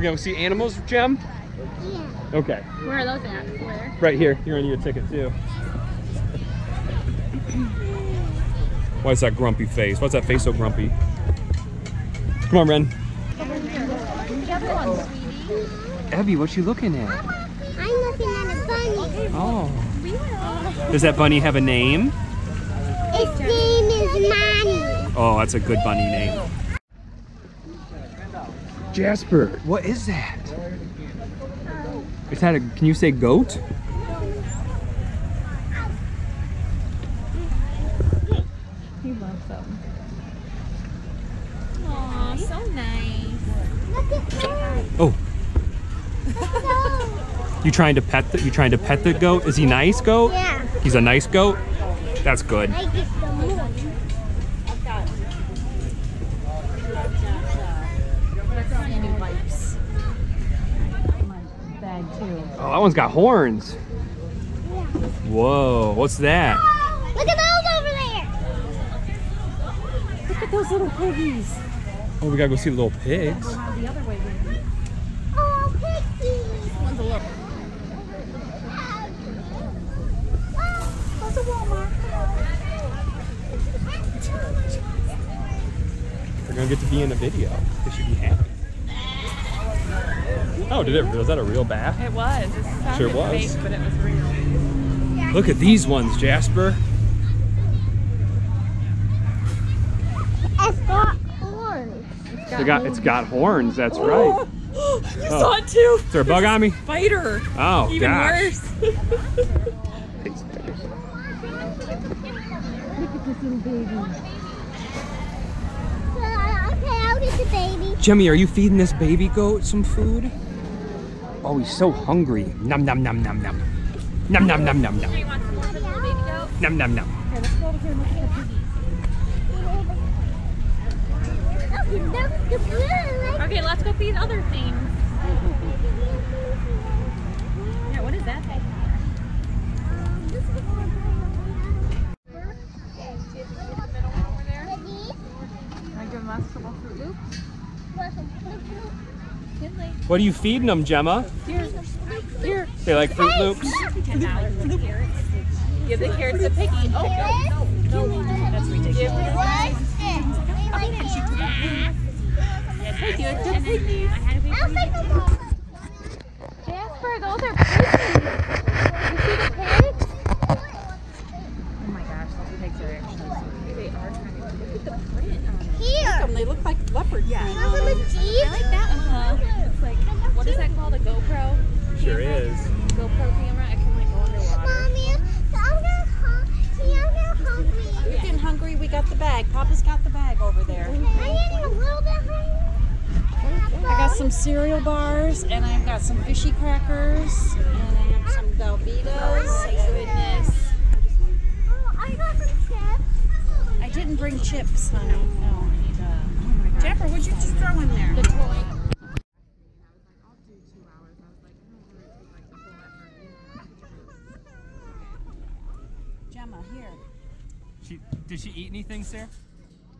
We're gonna see animals, Jem? Yeah. Okay. Where are those at? Where? Right here. You're gonna need a ticket too. Why is that grumpy face? Why's that face so grumpy? Come on, Ren. Evie, what you looking at? I'm looking at a bunny. Oh. Does that bunny have a name? Its name is Manny. Oh, that's a good bunny name. Jasper, what is that? Is that a, can you say goat? He loves them. Aw, so nice. Look at. Oh, you trying to pet the, you trying to pet the goat? Is he nice goat? yeah. He's a nice goat? That's good. I get the moon. Bag too. Oh, that one's got horns. Whoa, what's that? Look at those over there. Look at those little piggies. Oh, we gotta go see the little pigs. The other way. baby. Oh, piggies. One's a little. That's a Walmart. They're gonna get to be in a video. They should be happy. Oh, did it? Was that a real bat? It was. It Sure was. fake, but it was real. Look at these ones, Jasper. It's got horns. They got, it's got horns. That's right. you Oh. saw it too. Is there a bug on me? Spider. Oh, Even gosh. worse. Uh, okay, I'll get the baby. Jimmy, are you feeding this baby goat some food? Oh, he's so hungry. Num num num num num. Num num num num num. you want some more for the little baby goat? Num num num. Okay, let's go over here and look at the piggies. You know the blue. Like, Okay, let's go feed other things. Yeah, what is that thing? Piggies. I give them us some Fruit Loops. Want some Fruit Loops? Kinley. What are you feeding them, Gemma? Here. Here. They like Fruit Loops? Ten dollars for the carrots. Give the carrots to Piggy. Oh, no. No, that's ridiculous. What's this? We like that. Thank you. Just Piggy. I'll take them all. Jasper, those are piggies. You see the pigs? Oh my gosh, those pigs are actually They are kind of Look at the print on them. Here. They look like leopards. Yeah. Want some of these? I like that one. Huh? It's like, what is that called? A GoPro? Sure camera? is. GoPro camera. I can like go underwater. Mommy, I'm getting hungry. See, I'm getting hungry. You're getting hungry? We got the bag. Papa's got the bag over there. I'm getting a little bit hungry. I got some cereal bars and I've got some fishy crackers and I have some Velveeta's. Oh, goodness. Oh, I got some chips. I didn't bring chips, honey. No. Uh, oh Jeffrey, what'd you just throw in there? The toy. Gemma, here. She, did she eat anything, Sarah?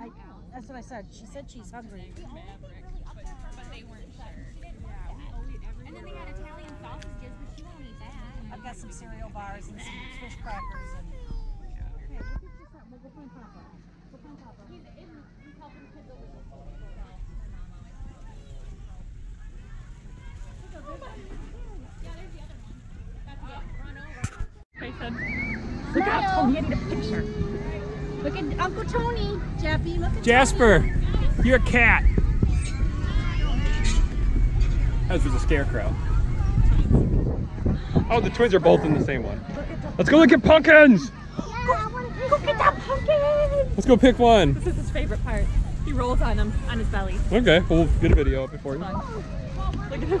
I, that's what I said. She said she's hungry. And then they had Italian sausages, but she won't eat that. I've got some cereal bars and some fish crackers and Look at Tony. I need a picture. Look at Uncle Tony. Jeffy, look at Jasper, you're a cat. That was a scarecrow. Oh, the twins are both in the same one. Let's go look at pumpkins. Yeah, I want to go get that pumpkin. Let's go pick one. This is his favorite part. He rolls on him, on his belly. Okay, we'll get a video up before you. Look at him.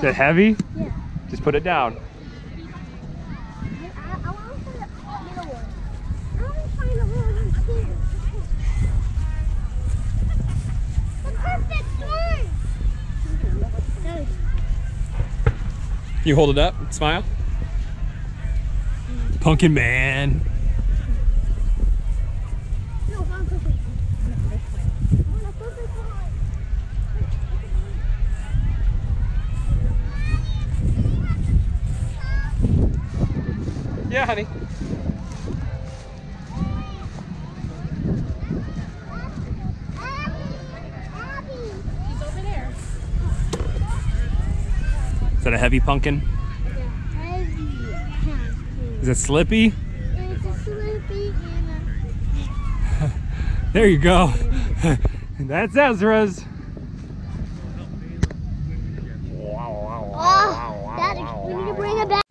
Is it heavy? Yeah. Just put it down. I, I want to find a little one. I want to find a little one too. The perfect one. That is You hold it up, smile. Mm. Pumpkin man. no, one perfect one. I want a perfect one. Yeah, honey. Abby, He's over there. Is that a heavy pumpkin? Abby. Heavy. Is it slippy? It's a Slurpee and a There you go. That's Ezra's. Oh, Daddy, we need to bring it back.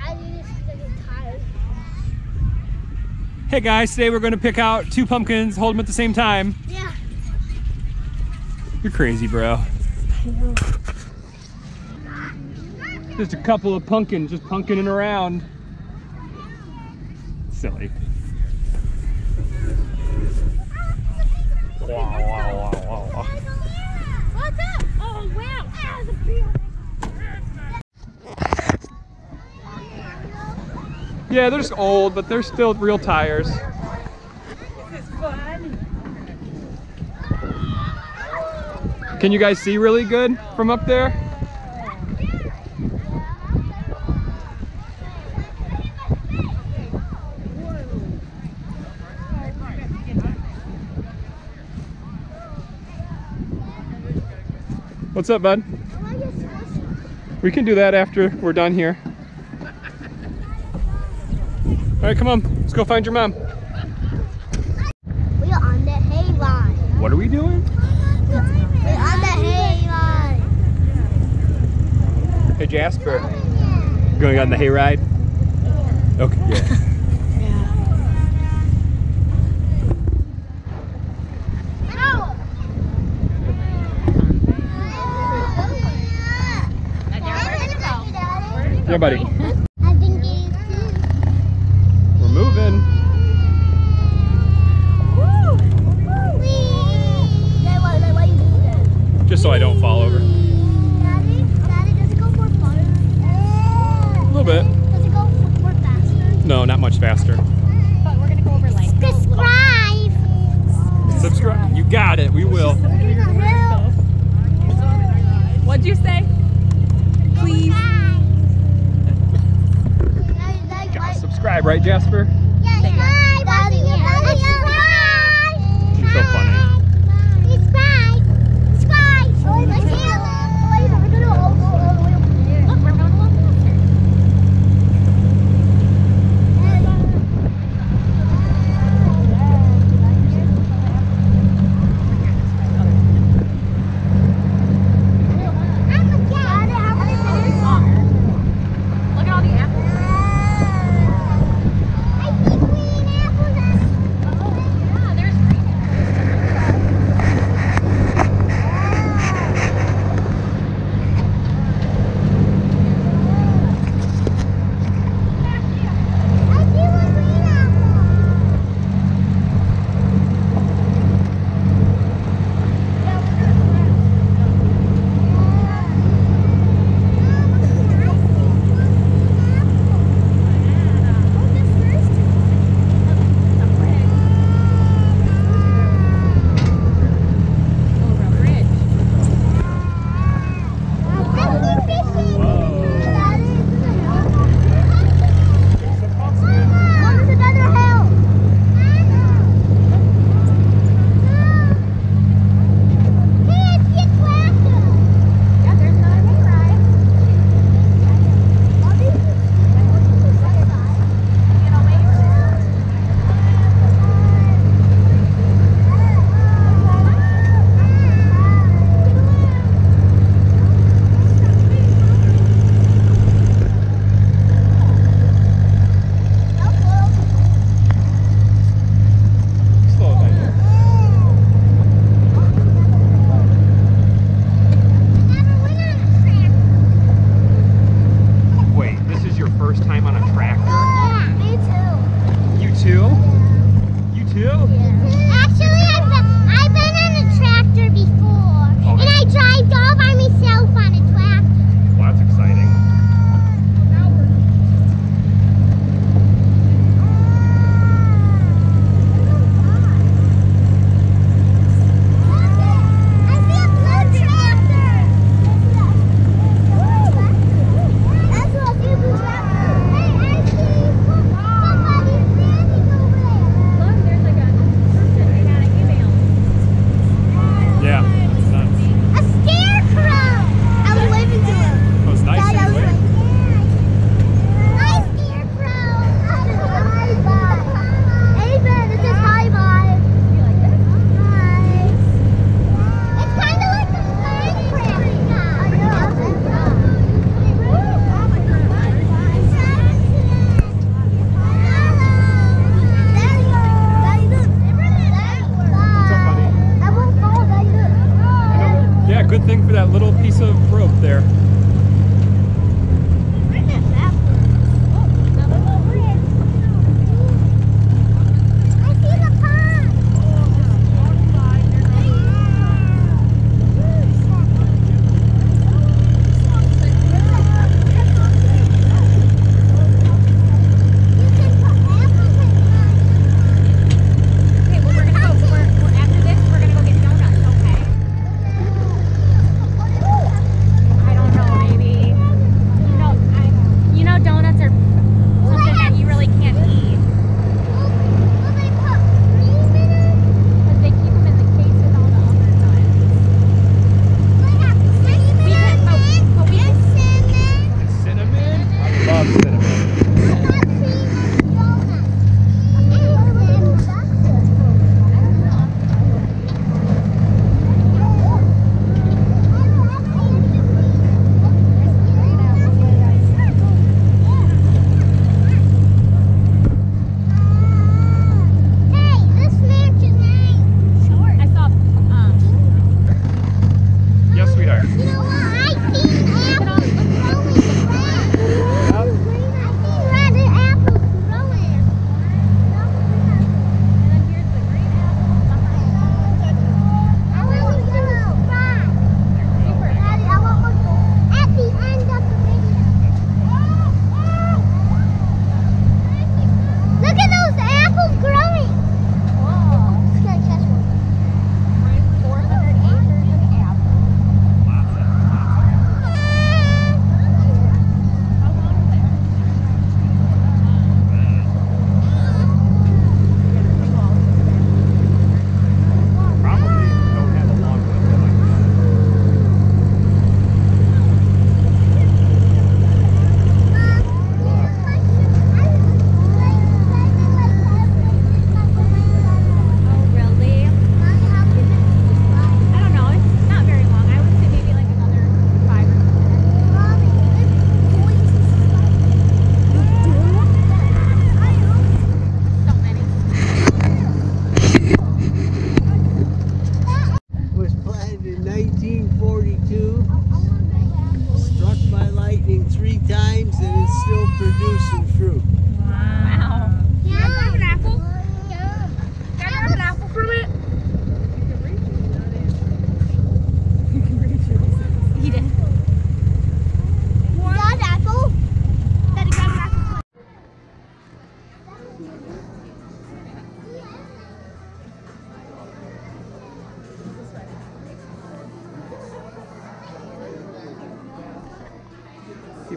I need to get tired. Hey guys, today we're going to pick out two pumpkins, hold them at the same time. Yeah. You're crazy, bro. Just a couple of pumpkins just pumpkining around. Silly. Wow, wow, wow, wow, wow. What's up? Oh, wow. That was a big Yeah, they're just old, but they're still real tires. Can you guys see really good from up there? What's up, bud? We can do that after we're done here. All right, come on. Let's go find your mom. We're on the hay line. What are we doing? We're on the hay line. Hey, Jasper. Going on the hayride? Okay, yeah. No. Yeah, buddy. So I don't fall over. A Daddy, Daddy, does it go more farther? little bit. Does it go more faster? No, not much faster. But we're gonna go over like Subscribe. Subscribe. You got it. We will. What'd you say? Please. Gotta subscribe, right, Jasper? good thing for that little piece of rope there.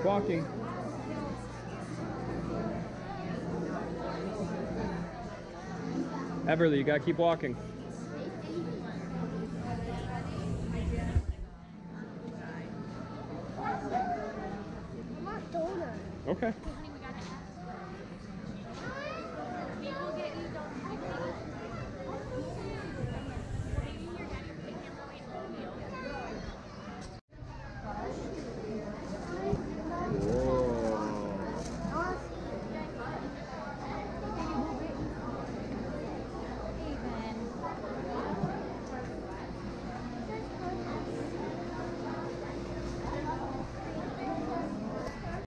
walking. Everly, you gotta keep walking. Okay.